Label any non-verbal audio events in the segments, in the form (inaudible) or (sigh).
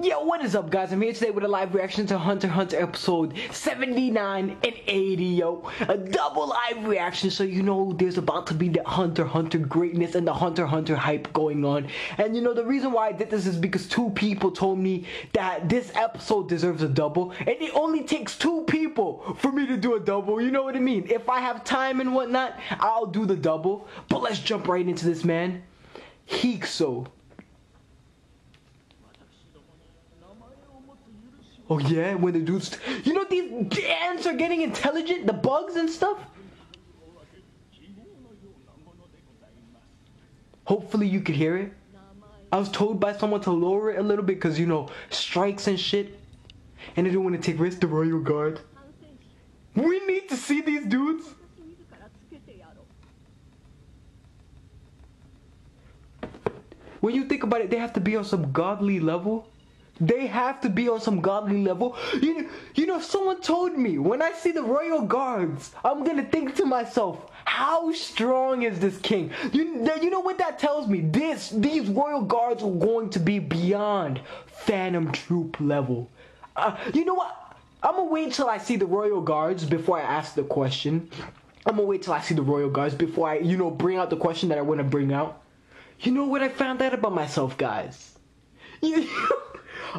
Yo, what is up, guys? I'm here today with a live reaction to Hunter Hunter episode 79 and 80, yo. A double live reaction, so you know there's about to be the Hunter Hunter greatness and the Hunter Hunter hype going on. And you know, the reason why I did this is because two people told me that this episode deserves a double, and it only takes two people for me to do a double. You know what I mean? If I have time and whatnot, I'll do the double. But let's jump right into this, man. Hikso. Oh yeah, when the dudes, you know these ants are getting intelligent, the bugs and stuff. Hopefully you could hear it. I was told by someone to lower it a little bit because you know strikes and shit, and they don't want to take risks. The royal guard. We need to see these dudes. When you think about it, they have to be on some godly level. They have to be on some godly level. You, you know, someone told me when I see the royal guards, I'm gonna think to myself, how strong is this king? You, you know what that tells me? This, these royal guards are going to be beyond Phantom Troop level. Uh, you know what? I'm gonna wait till I see the royal guards before I ask the question. I'm gonna wait till I see the royal guards before I, you know, bring out the question that I want to bring out. You know what I found out about myself, guys? (laughs) You.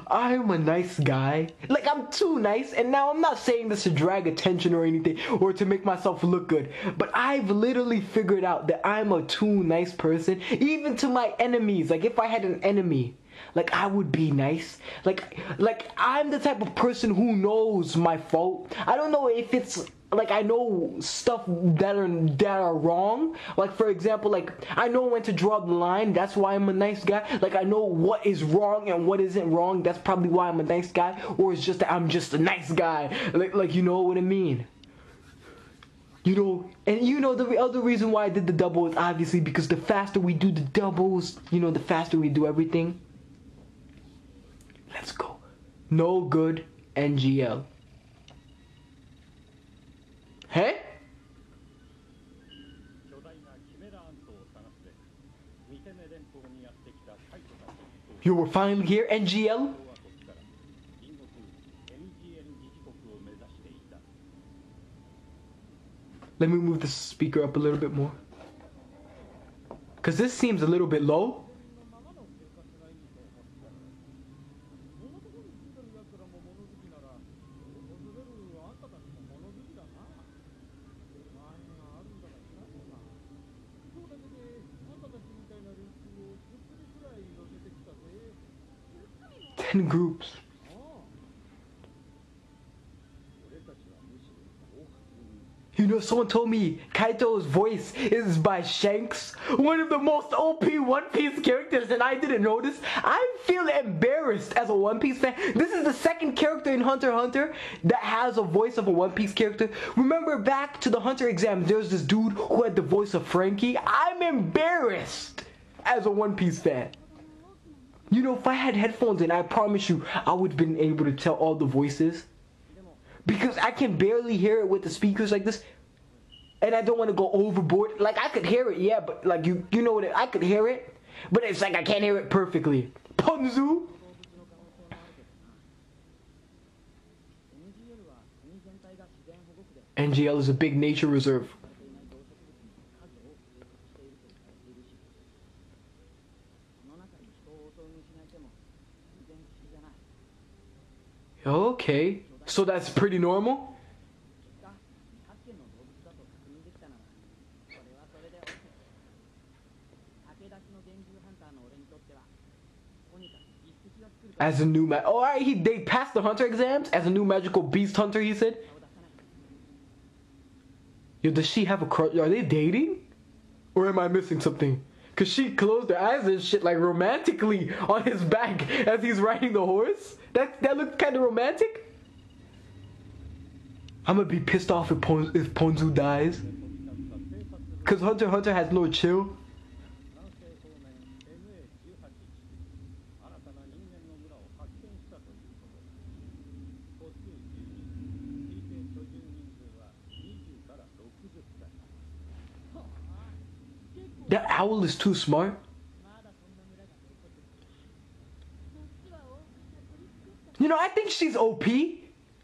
I'm a nice guy. Like, I'm too nice. And now I'm not saying this to drag attention or anything or to make myself look good. But I've literally figured out that I'm a too nice person. Even to my enemies. Like, if I had an enemy, like I would be nice. Like, like I'm the type of person who knows my fault. I don't know if it's like I know stuff that are that are wrong. Like for example, like I know when to draw the line. That's why I'm a nice guy. Like I know what is wrong and what isn't wrong. That's probably why I'm a nice guy. Or it's just that I'm just a nice guy. Like like you know what I mean. You know, and you know the other reason why I did the double is obviously because the faster we do the doubles, you know, the faster we do everything. Let's go. No good NGL. Hey? You were finally here, NGL? Let me move the speaker up a little bit more. Because this seems a little bit low. Ten groups. You know, someone told me Kaito's voice is by Shanks, one of the most OP One Piece characters, and I didn't notice. I feel embarrassed as a One Piece fan. This is the second character in Hunter Hunter that has a voice of a One Piece character. Remember back to the Hunter exam, there's this dude who had the voice of Franky. I'm embarrassed as a One Piece fan. You know, if I had headphones in, I promise you, I would have been able to tell all the voices. Because I can barely hear it with the speakers like this. And I don't want to go overboard. Like, I could hear it, yeah, but like, you you know what, I could hear it. But it's like I can't hear it perfectly. Ponzu? NGL is a big nature reserve. Okay, so that's pretty normal? As a new ma- oh, alright, he they passed the hunter exams as a new magical beast hunter. He said. Yo, does she have a crush? Are they dating? Or am I missing something? Cause she closed her eyes and shit like romantically (laughs) on his back as he's riding the horse. That that looked kind of romantic. I'm gonna be pissed off if, if Ponzu dies. Cause Hunter Hunter has no chill. That owl is too smart. You know, I think she's OP.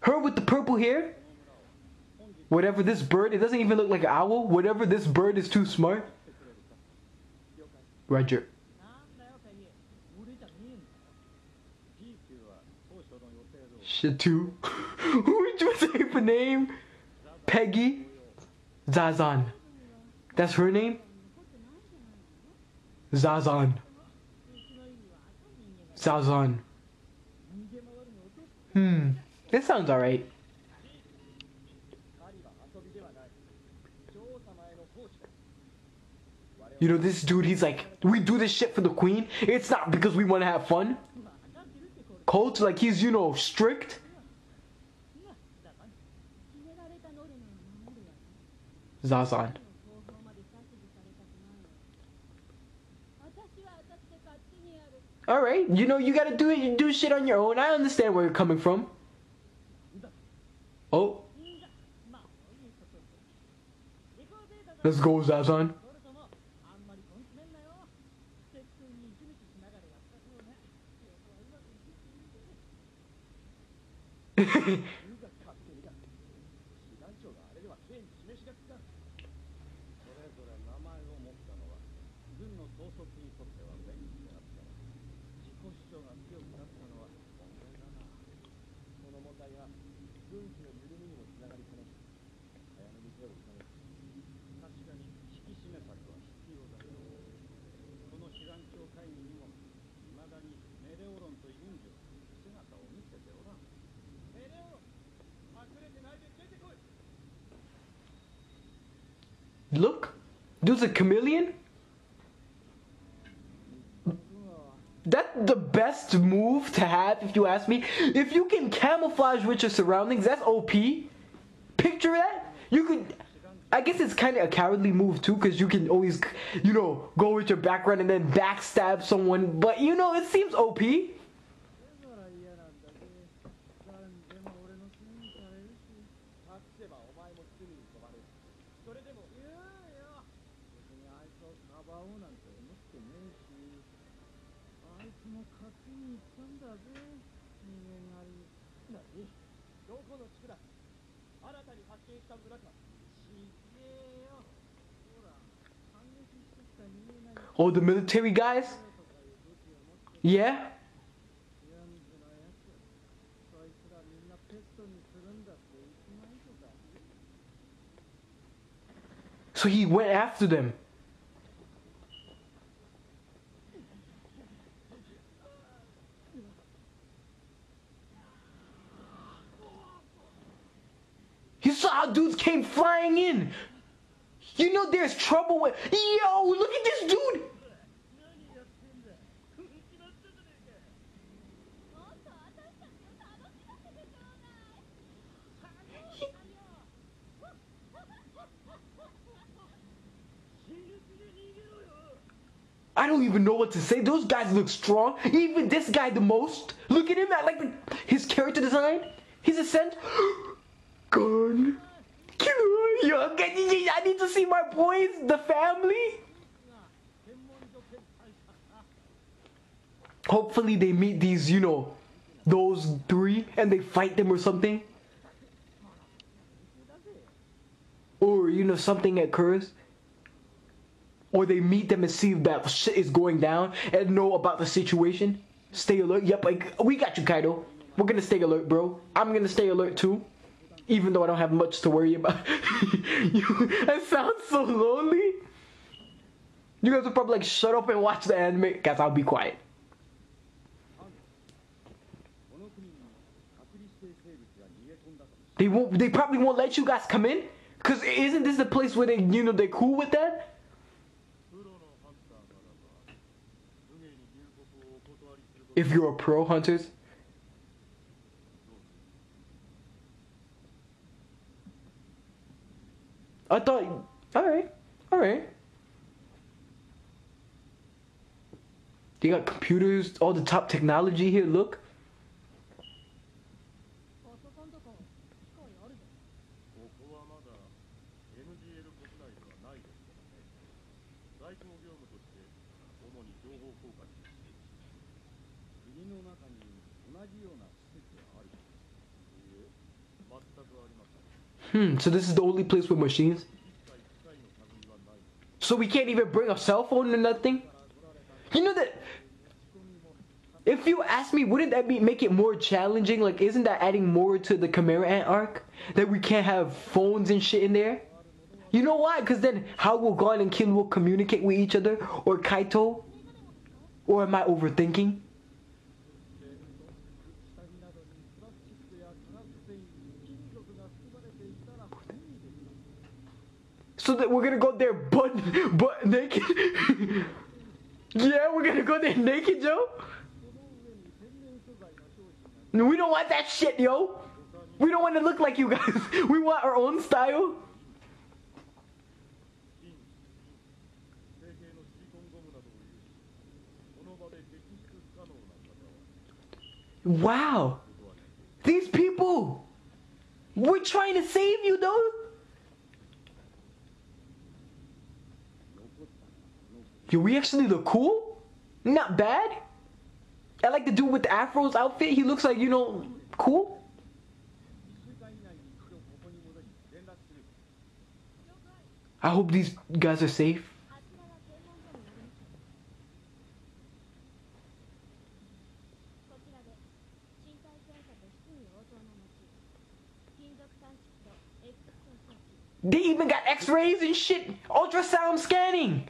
Her with the purple hair. Whatever this bird, it doesn't even look like an owl. Whatever this bird is too smart. Roger. Shatu. (laughs) Who would you say for name? Peggy Zazan. That's her name? Zazan. Zazan. Hmm. This sounds alright. You know, this dude, he's like, we do this shit for the queen. It's not because we want to have fun. Coach, like, he's, you know, strict. Zazan. All right, you know you gotta do it. You do shit on your own. I understand where you're coming from. Oh. Let's go, Zazan. (laughs) Look, there's a chameleon. That's the best move to have, if you ask me. If you can camouflage with your surroundings, that's OP. Picture that. You could. I guess it's kind of a cowardly move too, because you can always, you know, go with your background and then backstab someone. But you know, it seems OP. Oh, the military guys? Yeah? So he went after them. You saw how dudes came flying in. You know there's trouble with. Yo, look at this dude. I don't even know what to say. Those guys look strong. Even this guy the most. Look at him. I like the, his character design. His ascent. (gasps) Killer. Yo, I need to see my boys, the family. Hopefully they meet these, you know, those three and they fight them or something. Or, you know, something occurs. Or they meet them and see that shit is going down and know about the situation. Stay alert. Yep, like, we got you, Kaito. We're gonna stay alert, bro. I'm gonna stay alert too even though I don't have much to worry about. (laughs) you, that sounds so lonely. You guys would probably like shut up and watch the anime. Guys, I'll be quiet. They won't. They probably won't let you guys come in, cause isn't this the place where they, you know, they're cool with that? If you're a pro hunters, I thought. All right, all right. They got computers, all the top technology here. Look. Hmm, so this is the only place with machines? So we can't even bring a cell phone or nothing? You know that... If you ask me, wouldn't that be make it more challenging? Like, isn't that adding more to the Chimera Ant arc? That we can't have phones and shit in there? You know why? Because then how will Gon and Kin will communicate with each other? Or Kaito? Or am I overthinking? so that we're gonna go there butt butt naked. (laughs) yeah, we're gonna go there naked, yo. We don't want that shit, yo. We don't want to look like you guys. (laughs) We want our own style. Wow. These people. We're trying to save you, though. Yo, we actually look cool? Not bad. I like the dude with the afro's outfit. He looks like, you know, cool. I hope these guys are safe. They even got x-rays and shit, ultrasound scanning.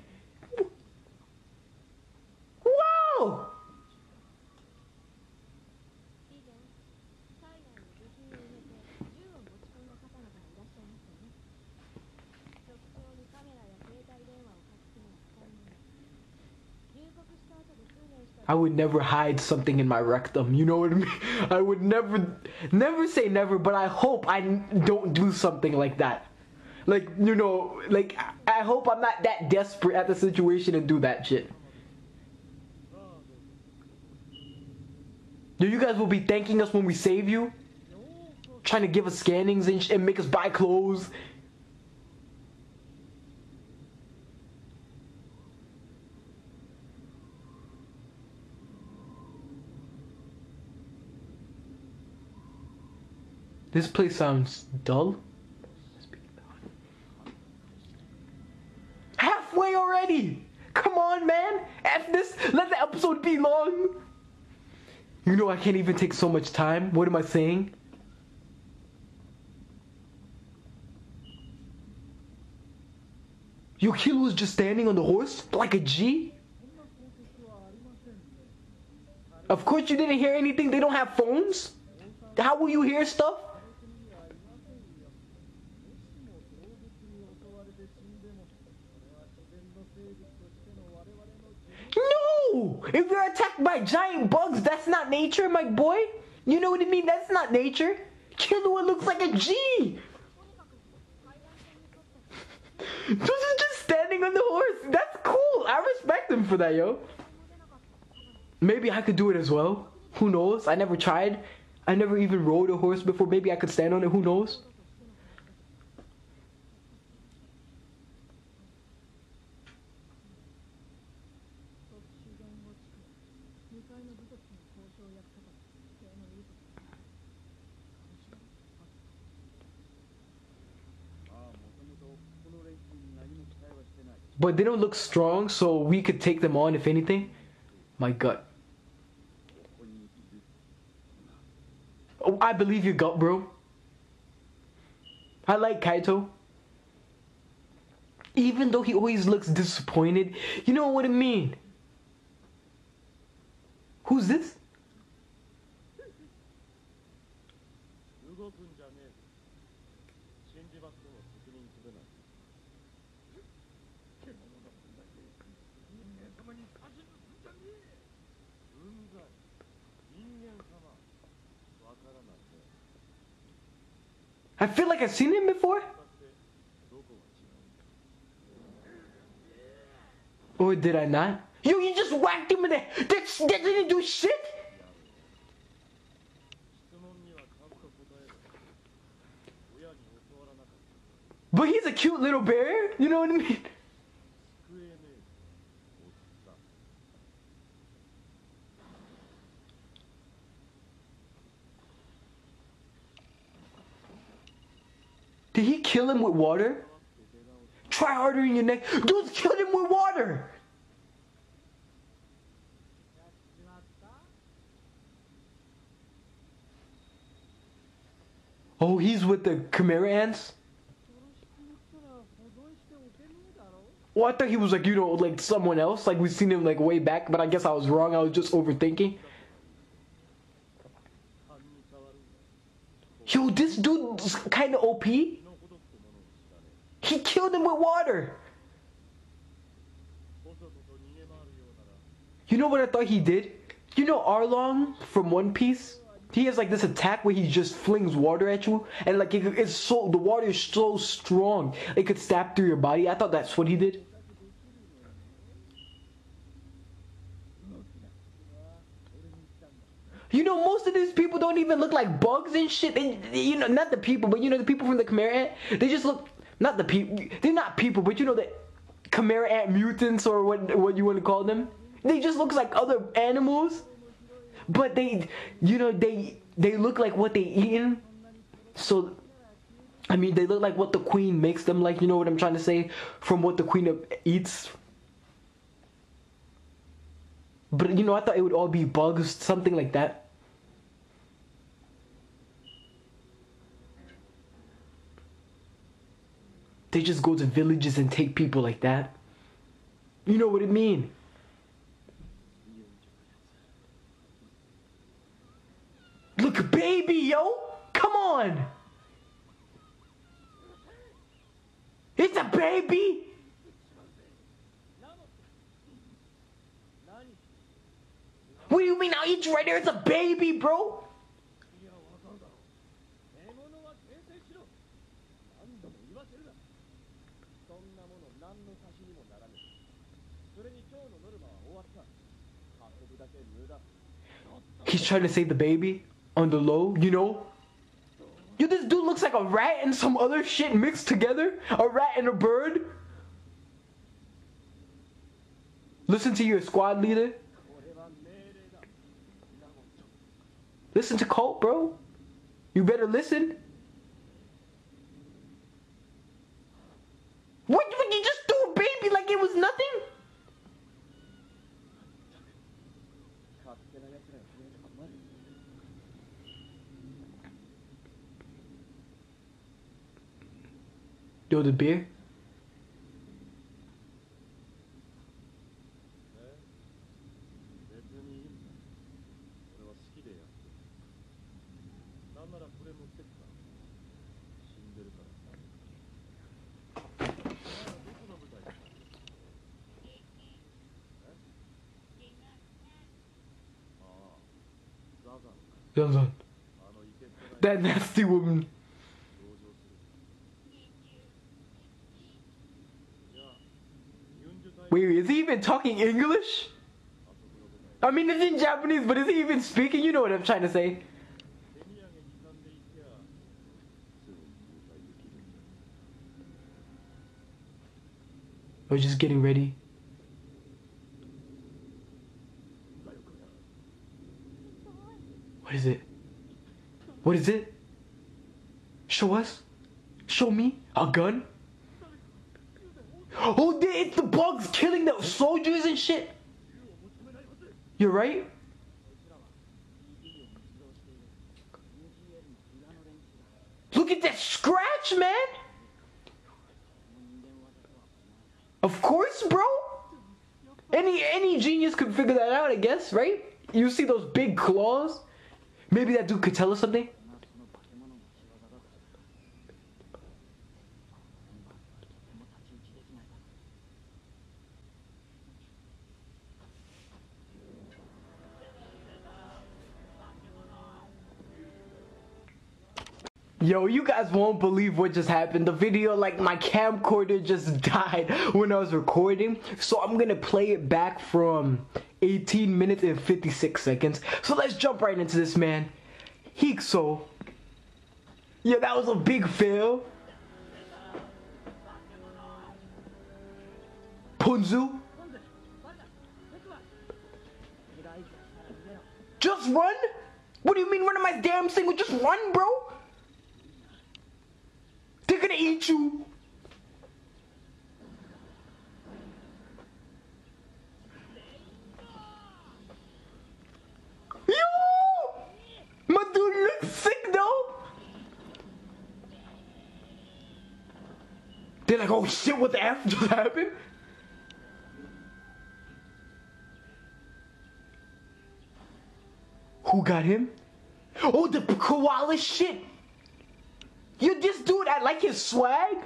I would never hide something in my rectum. You know what I mean? (laughs) I would never, never say never, but I hope I don't do something like that. Like, you know, like, I hope I'm not that desperate at the situation and do that shit. Yo, you guys will be thanking us when we save you? Trying to give us scannings and, and make us buy clothes. This place sounds dull. Halfway already! Come on, man! F this! Let the episode be long! You know I can't even take so much time. What am I saying? Yukilo was just standing on the horse like a G? Of course you didn't hear anything. They don't have phones. How will you hear stuff? If you're attacked by giant bugs, that's not nature, my boy. You know what I mean? That's not nature. Killua looks like a G. (laughs) This is just standing on the horse. That's cool. I respect him for that, yo. Maybe I could do it as well. Who knows? I never tried. I never even rode a horse before. Maybe I could stand on it. Who knows? But they don't look strong, so we could take them on if anything. My gut. Oh, I believe your gut, bro. I like Kaito. Even though he always looks disappointed, you know what I mean. Who's this? I feel like I've seen him before. Or did I not? Yo, you just whacked him in the head. That, that didn't do shit. But he's a cute little bear. You know what I mean? Did he kill him with water? Try harder in your neck. Dude killed him with water. Oh, he's with the Chimera ants? Well, I thought he was like, you know, like someone else. Like we've seen him like way back, but I guess I was wrong. I was just overthinking. Yo, this dude's kind of OP. He killed him with water. You know what I thought he did? You know Arlong from One Piece? He has like this attack where he just flings water at you, and like it, it's so the water is so strong it could stab through your body. I thought that's what he did. You know, most of these people don't even look like bugs and shit. They, you know, not the people, but you know, the people from the Chimera they just look not the people. They're not people, but you know the Chimera Ant mutants or what what you want to call them. They just look like other animals, but they, you know, they they look like what they eating. So, I mean, they look like what the queen makes them like. You know what I'm trying to say? From what the queen eats. But you know, I thought it would all be bugs, something like that. They just go to villages and take people like that. You know what it mean? Look, baby, yo! Come on! It's a baby! What do you mean I'll eat you right there? It's a baby, bro! he's trying to save the baby on the low, you know? Yo, this dude looks like a rat and some other shit mixed together. A rat and a bird. Listen to your squad leader. Listen to Colt, bro. You better listen. What What you just threw a baby like it was nothing? トが That nasty woman. Wait, is he even talking English? I mean, it's in Japanese, but is he even speaking? You know what I'm trying to say. I was just getting ready. What is it? What is it? Show us? Show me? A gun? Oh, it's the bugs killing the soldiers and shit. You're right. Look at that scratch, man. Of course, bro. Any any genius could figure that out, I guess, right? You see those big claws? Maybe that dude could tell us something. Yo, you guys won't believe what just happened. The video, like my camcorder just (laughs) died when I was recording. So I'm gonna play it back from 18 minutes and 56 seconds. So let's jump right into this, man. Hikso. Yeah, that was a big fail. Ponzu. Just run? What do you mean run My damn damn single? Just run, bro. Gonna eat you. Yo! My dude looks sick though. They're like, oh shit, what the F just happened? Who got him? Oh, the koala shit. You just dude, I like his swag.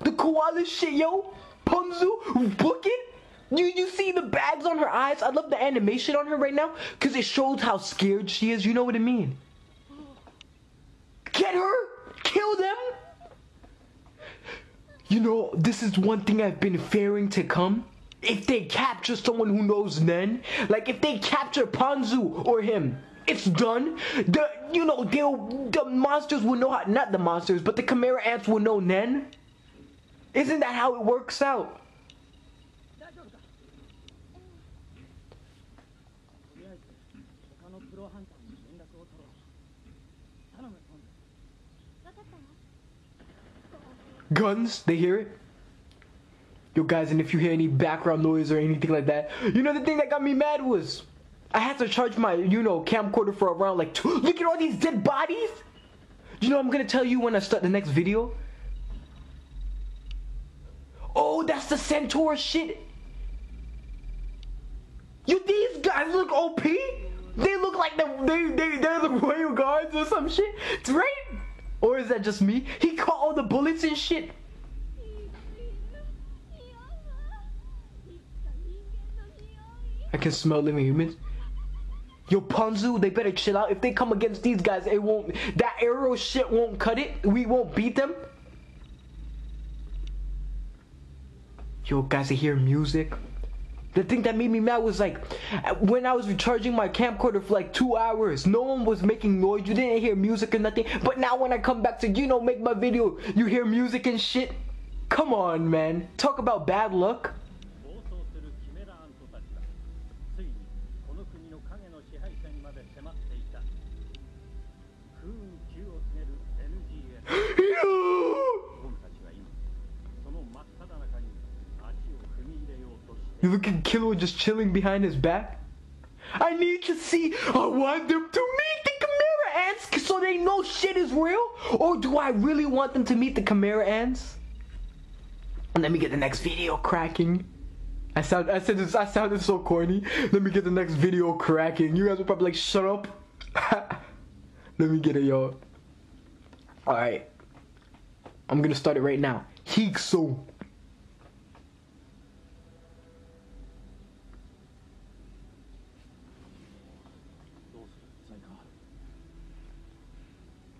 The koala shit, yo. Ponzu, book it. You you see the bags on her eyes? I love the animation on her right now because it shows how scared she is. You know what I mean? Get her! Kill them! You know, this is one thing I've been fearing to come. If they capture someone who knows Nen, like if they capture Ponzu or him, it's done. The you know they the monsters will know how not the monsters, but the chimera ants will know Nen. Isn't that how it works out? Guns, they hear it. Yo guys, and if you hear any background noise or anything like that, you know the thing that got me mad was I had to charge my, you know, camcorder for around like two. Look at all these dead bodies. You know, I'm gonna tell you when I start the next video. Oh, that's the centaur shit. You these guys look OP. They look like the they they they're the royal guards or some shit, right? Or is that just me? He caught all the bullets and shit. I can smell living humans. Yo, Ponzu, they better chill out. If they come against these guys, it won't. That arrow shit won't cut it. We won't beat them. Yo, guys, I hear music. The thing that made me mad was like when I was recharging my camcorder for like two hours, no one was making noise. You didn't hear music or nothing. But now when I come back to you know make my video, you hear music and shit. Come on, man. Talk about bad luck. (laughs) You look at just chilling behind his back. I need to see. I want them to meet the Chimera ants so they know shit is real. Or do I really want them to meet the Chimera ants? And let me get the next video cracking. I sound. I said this. I sounded so corny. Let me get the next video cracking. You guys are probably like, shut up. (laughs) let me get it, y'all. All right. I'm gonna start it right now. Higso.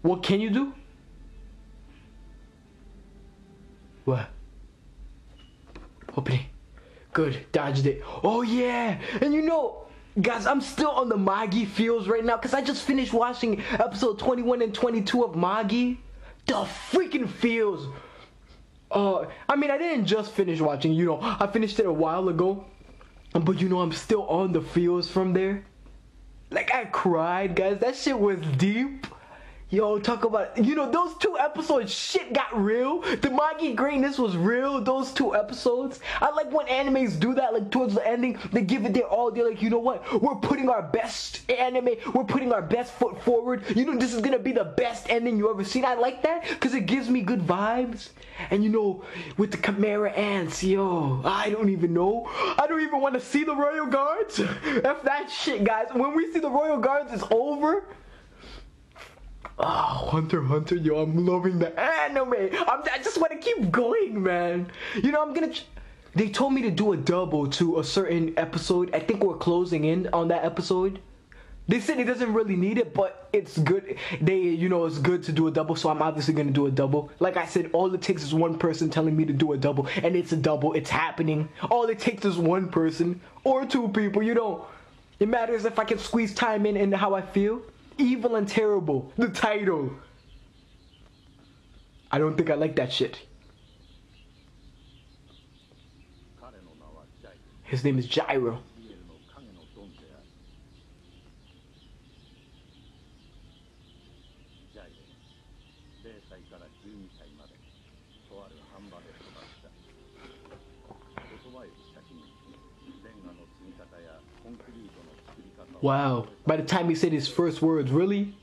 What can you do? What? Open it. Good. Dodged it. Oh yeah! And you know guys, I'm still on the Magi feels right now because I just finished watching episode 21 and 22 of Magi. The freaking feels. Uh, I mean, I didn't just finish watching. You know, I finished it a while ago, but you know, I'm still on the feels from there. Like I cried, guys. That shit was deep. Yo, talk about you know those two episodes. Shit got real. The Magi greatness was real. Those two episodes. I like when animes do that. Like towards the ending, they give it their all. They're like, you know what? We're putting our best anime. We're putting our best foot forward. You know this is gonna be the best ending you ever seen. I like that because it gives me good vibes. And you know, with the Chimera ants, yo, I don't even know. I don't even want to see the Royal Guards. (laughs) F that shit, guys. When we see the Royal Guards, it's over. Oh, Hunter Hunter, yo, I'm loving the anime. I'm, I just want to keep going, man. You know, I'm gonna. They told me to do a double to a certain episode. I think we're closing in on that episode. They said it doesn't really need it, but it's good. They, you know, it's good to do a double, so I'm obviously gonna do a double. Like I said, all it takes is one person telling me to do a double, and it's a double. It's happening. All it takes is one person or two people. You know, it matters if I can squeeze time in and how I feel. Evil and Terrible, the title. I don't think I like that shit. His name is Gyro. Wow. By the time he said his first words, really?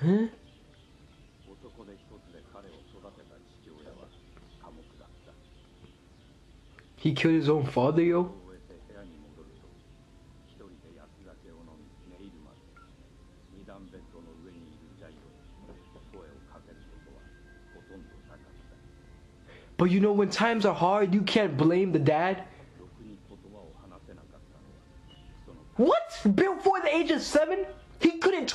Huh? He killed his own father, yo? But you know, when times are hard, you can't blame the dad. What? Before the age of seven? He couldn't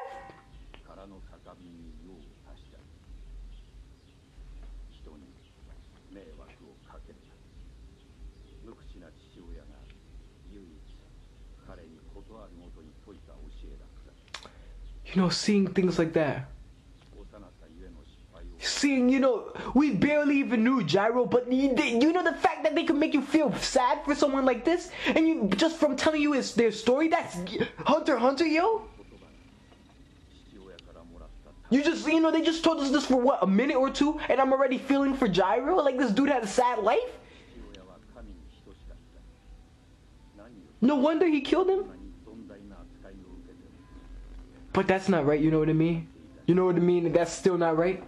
you know, seeing things like that. Seeing, you know, we barely even knew Gyro, but you, know the fact that they could make you feel sad for someone like this, and you just from telling you his, their story, that's Hunter Hunter, yo. You just, you know, they just told us this for what, a minute or two, and I'm already feeling for Gyro? Like this dude had a sad life? No wonder he killed him. But that's not right, you know what I mean? You know what I mean? That's still not right?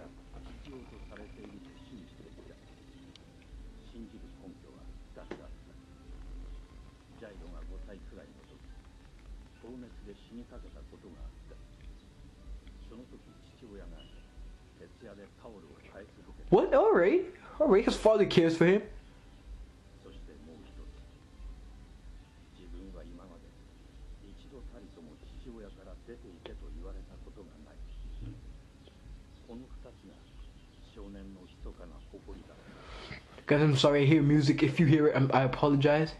What? Alright. Alright, his father cares for him. Guys, I'm sorry, I hear music. If you hear it, I'm, I apologize.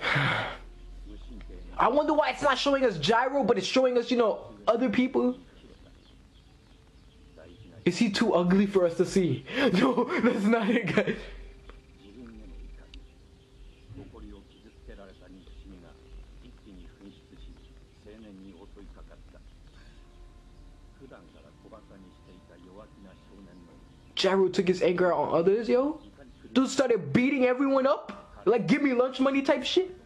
(sighs) I wonder why it's not showing us Gyro, but it's showing us, you know, other people. Is he too ugly for us to see? (laughs) No, that's not it, guys. Gyro took his anger out on others, yo. Dude started beating everyone up. Like, give me lunch money type shit.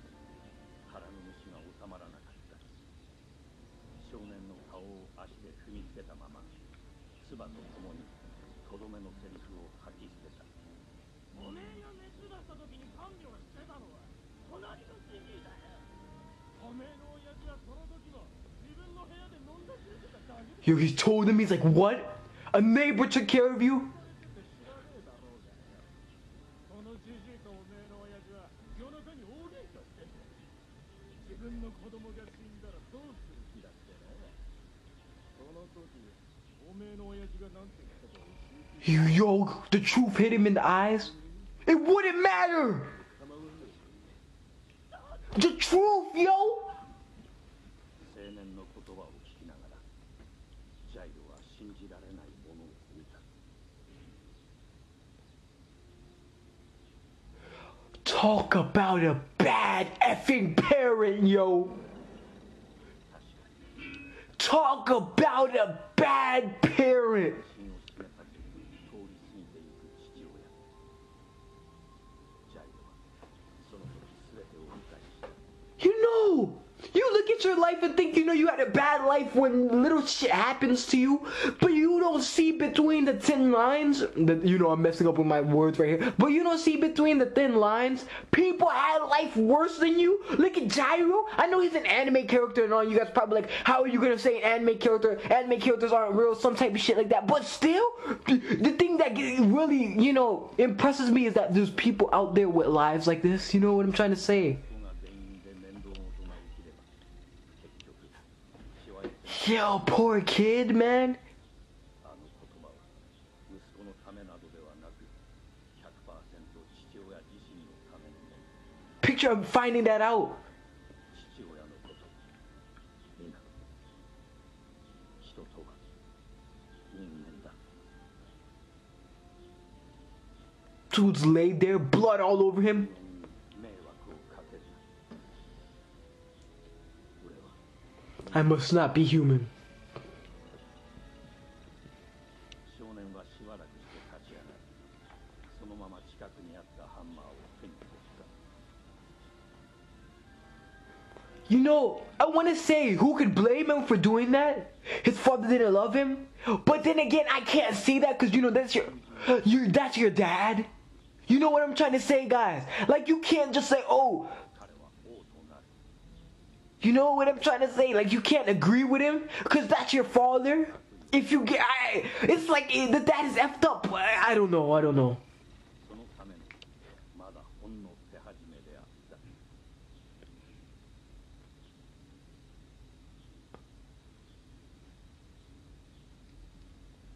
Yo, he told him, he's like, what? A neighbor took care of you? Yo, the truth hit him in the eyes. It wouldn't matter. The truth, yo. Talk about a bad effing parent, yo. Talk about a bad parent. No! You look at your life and think you know you had a bad life when little shit happens to you, but you don't see between the thin lines. That you know I'm messing up with my words right here, but you don't see between the thin lines. People had life worse than you. Look at Gyro. I know he's an anime character and all. You guys probably like, how are you gonna say an anime character? Anime characters aren't real, some type of shit like that. But still, the thing that really you know impresses me is that there's people out there with lives like this. You know what I'm trying to say? Yo, poor kid, man. Picture him finding that out. Dude's laid there, blood all over him. I must not be human. You know, I want to say, who could blame him for doing that? His father didn't love him. But then again, I can't say that because you know that's your, your that's your dad. You know what I'm trying to say, guys? Like you can't just say, oh, you know what I'm trying to say? Like you can't agree with him because that's your father. If you get, I, it's like eh, the dad is effed up. I, I don't know. I don't know.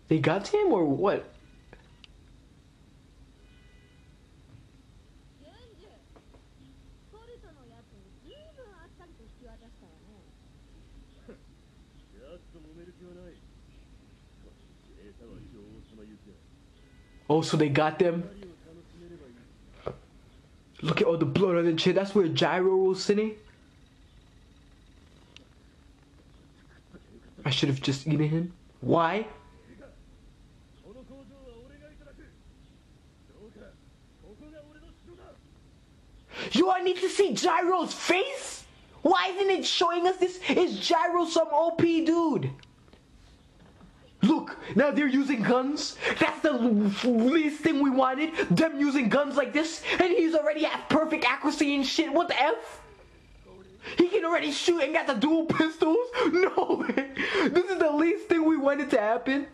They got him or what? Oh, so they got them. Look at all the blood on the chair. That's where Gyro was sitting. I should have just eaten him. Why? You I need to see Gyro's face? Why isn't it showing us this? Is Gyro some OP dude? Look, now they're using guns. That's the least thing we wanted. Them using guns like this, and he's already at perfect accuracy and shit. What the f? He can already shoot and got the dual pistols. (laughs) No, this is the least thing we wanted to happen.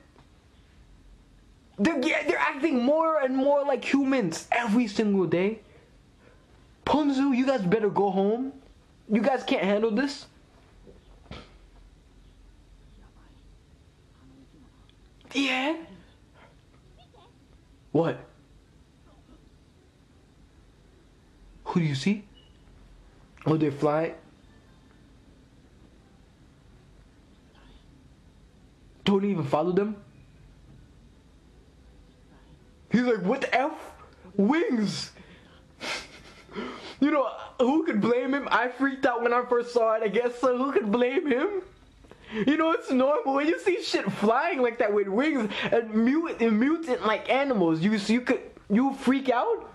They're, they're acting more and more like humans every single day. Ponzu, you guys better go home. You guys can't handle this. Yeah. What? Who do you see? Oh, they're flying. Don't even follow them. He's like, what the F? Wings! (laughs) you know, who could blame him? I freaked out when I first saw it, I guess, so who could blame him? You know, it's normal when you see shit flying like that with wings and mutant, and mutant like animals. You you could you freak out.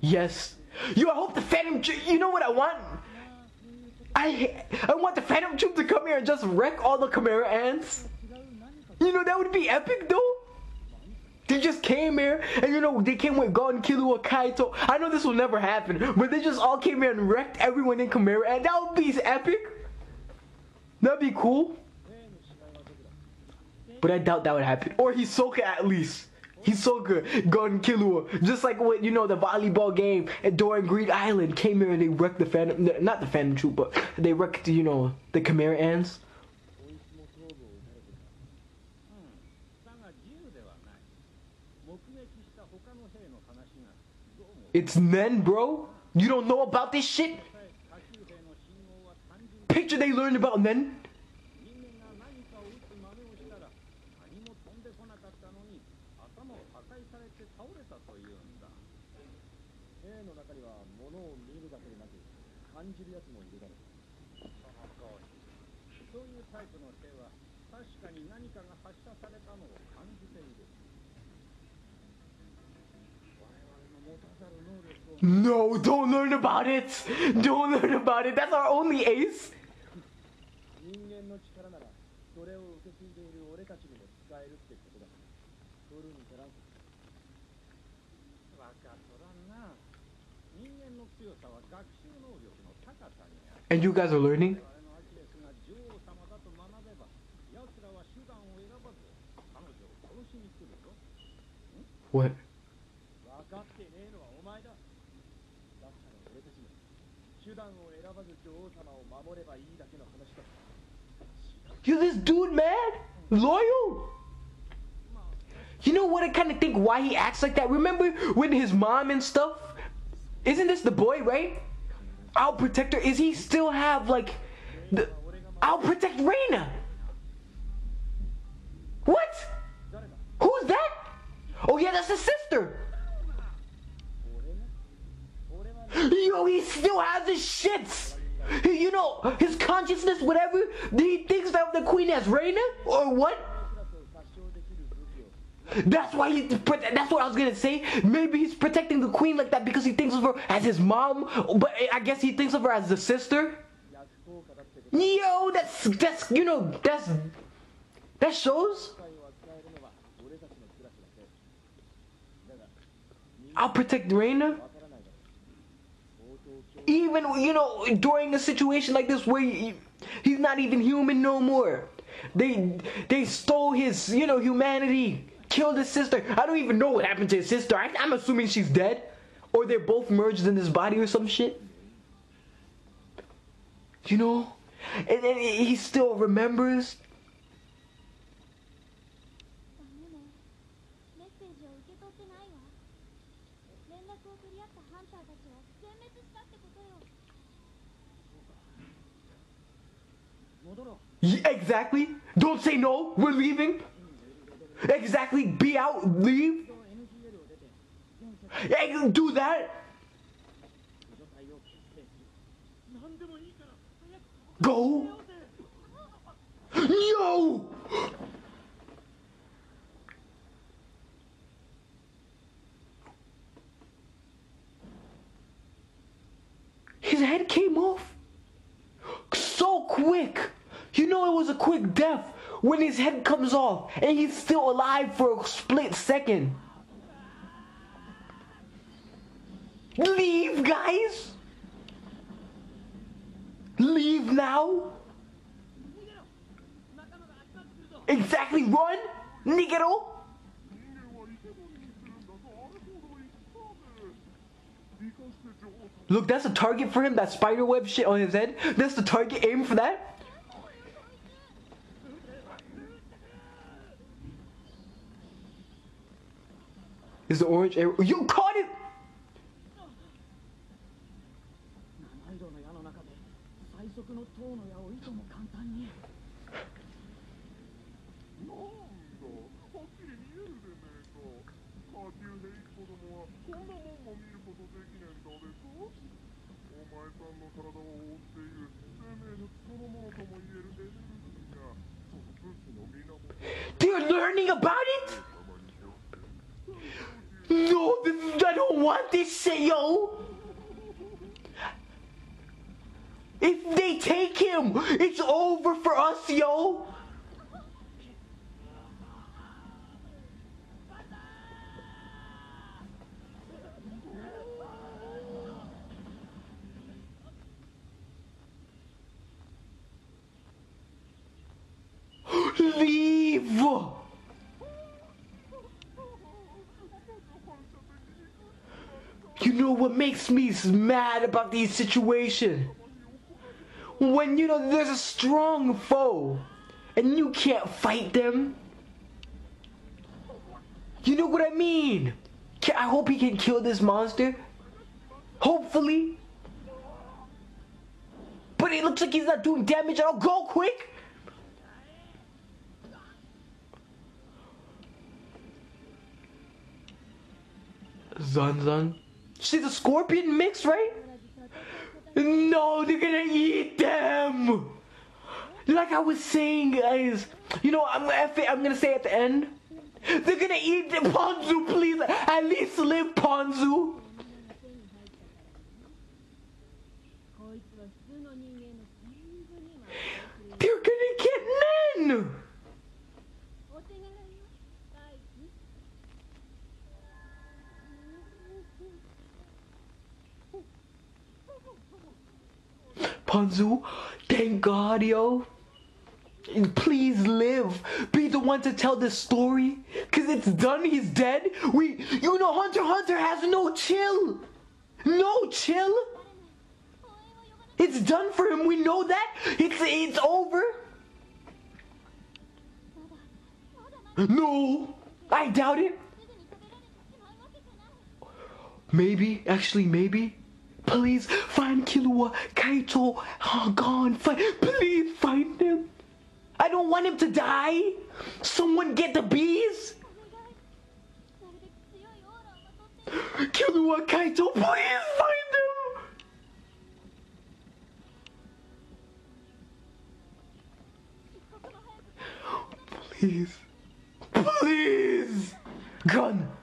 Yes. You, I hope the Phantom. You know what I want? I I want the Phantom Troop to come here and just wreck all the Chimera ants. You know that would be epic, though. They just came here, and you know they came with Gon, Killua, Kaito. I know this will never happen, but they just all came here and wrecked everyone in Chimera, and that would be epic. That'd be cool. But I doubt that would happen. Or Hisoka at least. He's so good, Gon Killua. Just like what you know, the volleyball game at Dorian Greed Island came here and they wrecked the Phantom, not the Phantom Troop, but they wrecked you know the Chimera Ants. It's Nen, bro. You don't know about this shit. Picture they learned about Nen. 感じるやつもいるだろうその通りそういうタイプの兵は確かに何かが発射されたのを感じている我々の持たざる能力を No, don't learn about it. Don't learn about it. That's our only ace. 人間の力ならそれを and you guys are learning? What? You this dude mad? Loyal? You know what I kind of think why he acts like that? Remember when his mom and stuff? Isn't this the boy, right? I'll protect her. Is he still have like the I'll protect Reina? What? Who's that? Oh yeah, that's his sister. Yo, he still has his shits. You know, his consciousness, whatever he thinks of the queen as Reina or what? That's why he. That's what I was gonna say. Maybe he's protecting the queen like that because he thinks of her as his mom, but I guess he thinks of her as a sister. Yo, that's that's you know that's that shows. I'll protect Reina. Even you know during a situation like this where he, he's not even human no more. They they stole his you know humanity killed his sister. I don't even know what happened to his sister. I, am assuming she's dead. Or they're both merged in this body or some shit. You know? And then he still remembers. Yeah, exactly. Don't say no. We're leaving. Exactly. Be out. Leave. Yeah, do that. Go. No. His head came off so quick. You know it was a quick death when his head comes off and he's still alive for a split second. Leave, guys! Leave now! Exactly, run! Nigero! Look, that's a target for him, that spiderweb shit on his head. That's the target aim for that. is the orange area. You caught it! They're learning about it? No, I don't want this shit, yo. If they take him, it's over for us, yo. What makes me mad about these situations? When you know there's a strong foe and you can't fight them. You know what I mean? I hope he can kill this monster. Hopefully. But it looks like he's not doing damage all. Go quick! Zun Zun. She's a scorpion mix, right? No, they're gonna eat them! Like I was saying, guys, you know, I'm, I'm gonna say at the end, they're gonna eat the Ponzu, please! At least live, Ponzu! They're gonna get Nen! Ponzu, thank God, yo. Please live. Be the one to tell this story. Cause it's done, he's dead. We you know Hunter Hunter has no chill. No chill. It's done for him, we know that. It's it's over. No, I doubt it. Maybe, actually maybe. Please find Killua, Kaito, Hagan. Find, please find him. I don't want him to die. Someone get the bees. Killua, Kaito, please find him. Please. Please. Gon.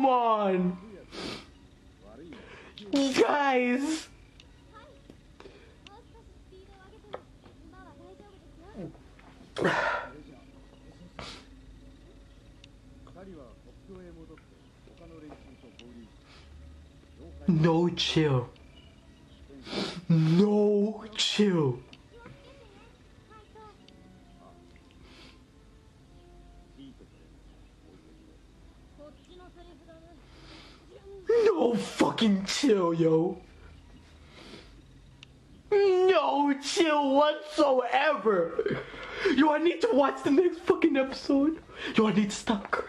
Come on! Guys! No chill. No chill. No fucking chill, yo. No chill whatsoever. Yo, I need to watch the next fucking episode. Yo, I need to stop cursing.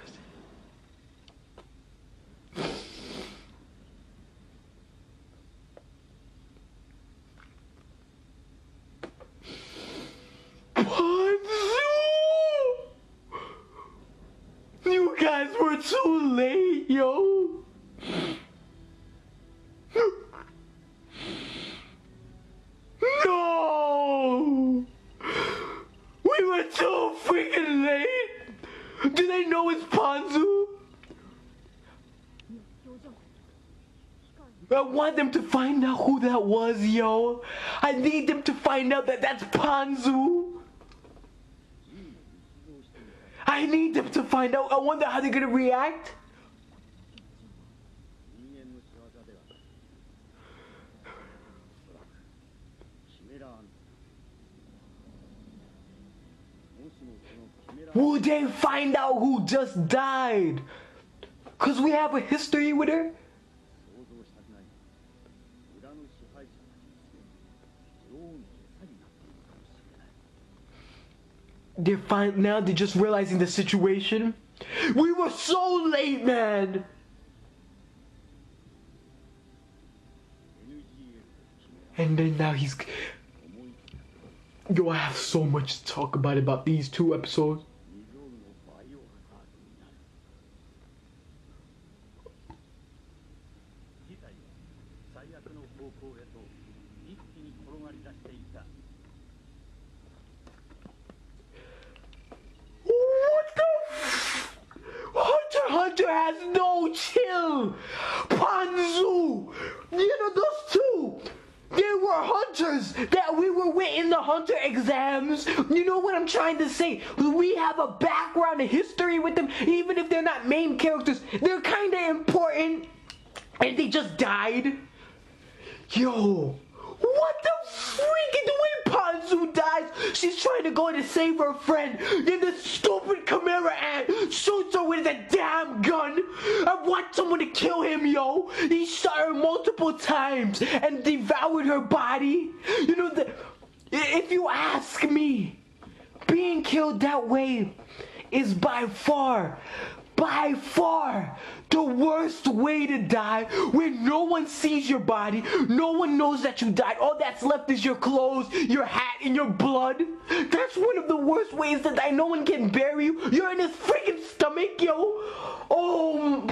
Ponzu! You guys were too late, yo. No! We were too freaking late! Do they know it's Ponzu? 表情 I want them to find out who that was, yo. I need them to find out that that's Ponzu. I need them to find out. I wonder how they're gonna react. Will they find out who just died? Cause we have a history with her? 支配者たちにすでに女王の餌になっているかもしれない They're fine now. They're just realizing the situation. We were so late, man. NGL とキメ And then now he's. ラ思い切った Yo, I have so much to talk about about these two episodes. Multiple times and devoured her body. You know, the, if you ask me, being killed that way is by far, by far the worst way to die when no one sees your body, no one knows that you died. All that's left is your clothes, your hat, and your blood. That's one of the worst ways to die. No one can bury you. You're in his freaking stomach, yo. Oh,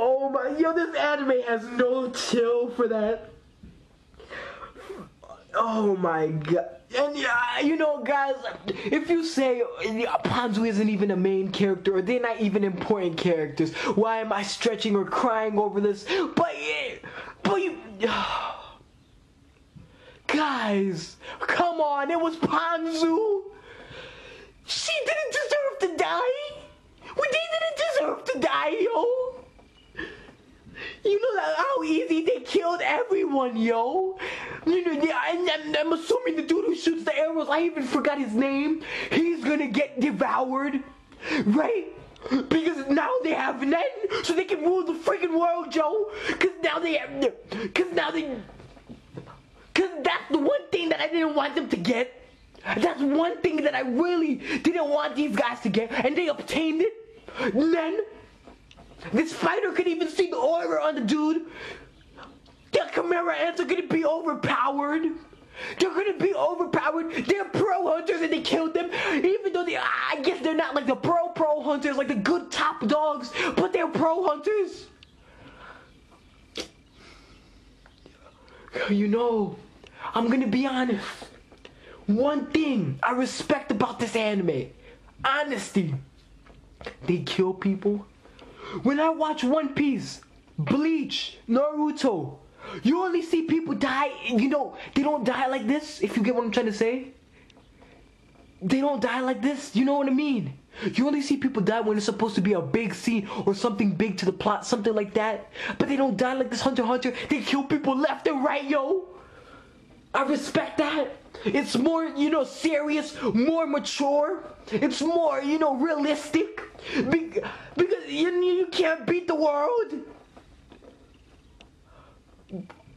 oh my, yo, this anime has no chill for that. Oh my god. And yeah, you know, guys, if you say uh, Ponzu isn't even a main character or they're not even important characters, why am I stretching or crying over this? But, yeah, but you. (sighs) Guys, come on, it was Ponzu. She didn't deserve to die. We didn't deserve to die, yo. You know how easy they killed everyone, yo. You know, and I'm, I'm assuming the dude who shoots the arrows, I even forgot his name. He's gonna get devoured, right? Because now they have Nen, so they can rule the freaking world, Joe. Cause now they have, cause now they, cause that's the one thing that I didn't want them to get. That's one thing that I really didn't want these guys to get, and they obtained it. Nen. This fighter could even see the aura on the dude. The Chimera ants are gonna be overpowered. They're gonna be overpowered. They're pro hunters and they killed them. Even though they, I guess they're not like the pro pro hunters, like the good top dogs, but they're pro hunters. You know, I'm gonna be honest. One thing I respect about this anime honesty. They kill people. When I watch One Piece, Bleach, Naruto, you only see people die. You know, they don't die like this, if you get what I'm trying to say. They don't die like this, you know what I mean? You only see people die when it's supposed to be a big scene or something big to the plot, something like that. But they don't die like this Hunter Hunter. They kill people left and right, yo. I respect that. It's more, you know, serious, more mature. It's more, you know, realistic. Be- because you, you can't beat the world.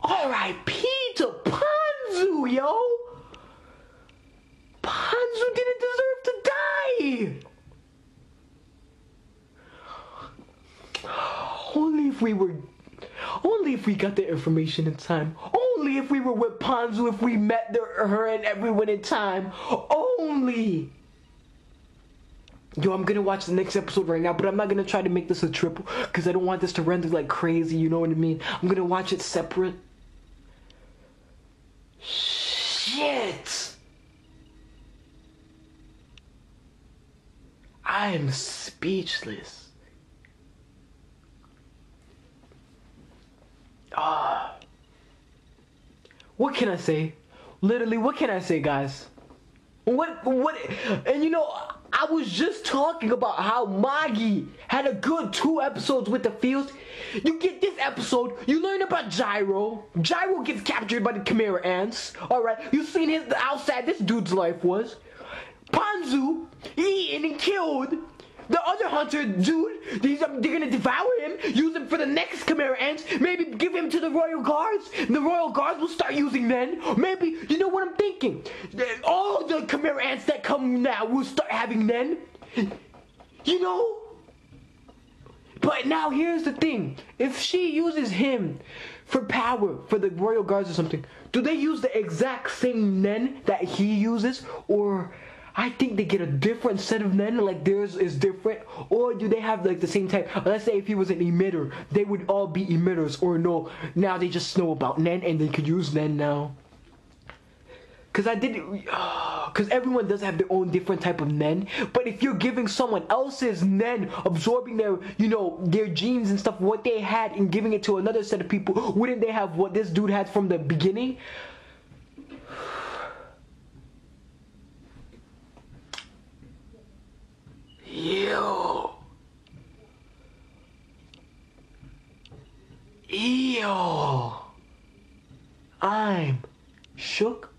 R.I.P. to Ponzu, yo. Ponzu didn't deserve to die. Only if we were. Only if we got the information in time. Only if we were with Ponzu, if we met the, her and everyone in time. Only. Yo, I'm gonna watch the next episode right now, but I'm not gonna try to make this a triple because I don't want this to render like crazy. You know what I mean? I'm gonna watch it separate. Shit! I am speechless. Ah. What can I say? Literally, what can I say, guys? What what and you know I was just talking about how Magi had a good two episodes with the fields. You get this episode, you learn about Gyro. Gyro gets captured by the Chimera ants. Alright, you seen his how sad this dude's life was. Ponzu eaten and killed. The other hunter dude, these are, they're gonna devour him, use him for the next Chimera ants, maybe give him to the Royal Guards. The Royal Guards will start using Nen. Maybe, you know what I'm thinking? All the Chimera ants that come now will start having Nen. You know? But now here's the thing. If she uses him for power, for the Royal Guards or something, do they use the exact same Nen that he uses? Or I think they get a different set of Nen, like theirs is different, or do they have like the same type? Let's say if he was an emitter, they would all be emitters, or no, now they just know about Nen and they could use Nen now. Cause I did, (sighs) cause everyone does have their own different type of Nen. But if you're giving someone else's Nen, absorbing their, you know, their genes and stuff, what they had, and giving it to another set of people, wouldn't they have what this dude had from the beginning? Ew. Ew. I'm shook.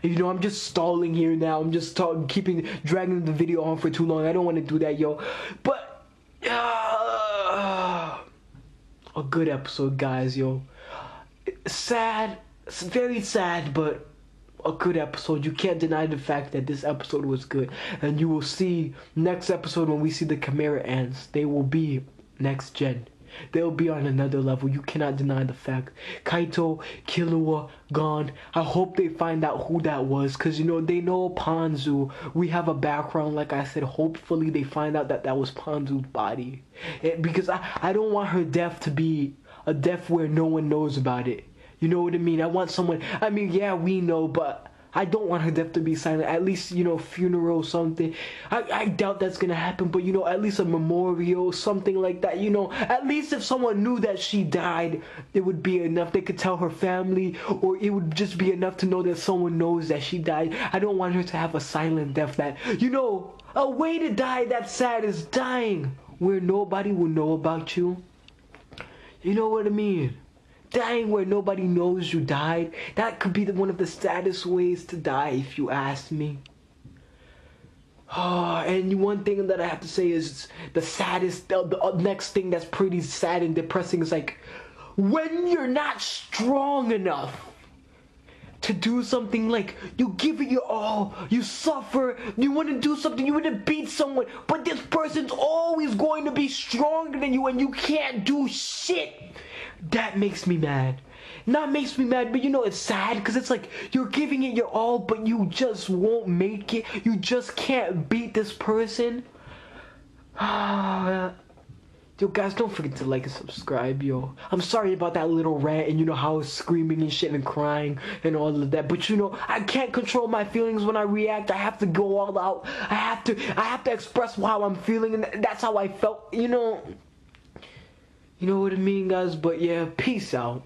You know, I'm just stalling here now. I'm just talking, keeping, dragging the video on for too long. I don't want to do that, yo. But, uh, a good episode, guys, yo. Sad, very sad, but a good episode. You can't deny the fact that this episode was good. And you will see next episode when we see the Chimera ants, they will be next gen. They'll be on another level. You cannot deny the fact. Kaito, Killua, Gon. I hope they find out who that was. Because, you know, they know Ponzu. We have a background, like I said. Hopefully they find out that that was Ponzu's body. It, because I, I don't want her death to be a death where no one knows about it. You know what I mean? I want someone. I mean, yeah, we know, but I don't want her death to be silent. At least, you know, funeral something. I, I doubt that's gonna happen, but you know, at least a memorial, something like that. You know, at least if someone knew that she died, it would be enough. They could tell her family, or it would just be enough to know that someone knows that she died. I don't want her to have a silent death that, you know, a way to die that's sad is dying where nobody will know about you. You know what I mean? Dying where nobody knows you died. That could be the, one of the saddest ways to die, if you ask me. Oh, and one thing that I have to say is the saddest, the, the uh, next thing that's pretty sad and depressing is like when you're not strong enough to do something like you give it your all, you suffer, you want to do something, you want to beat someone, but this person's always going to be stronger than you and you can't do shit. That makes me mad. Not makes me mad, but you know it's sad because it's like you're giving it your all, but you just won't make it. You just can't beat this person. (sighs) yo, guys, don't forget to like and subscribe, yo. I'm sorry about that little rant and you know how I was screaming and shit and crying and all of that, but you know I can't control my feelings when I react. I have to go all out. I have to. I have to express how I'm feeling, and that's how I felt. You know. You know what I mean, guys? But yeah, peace out.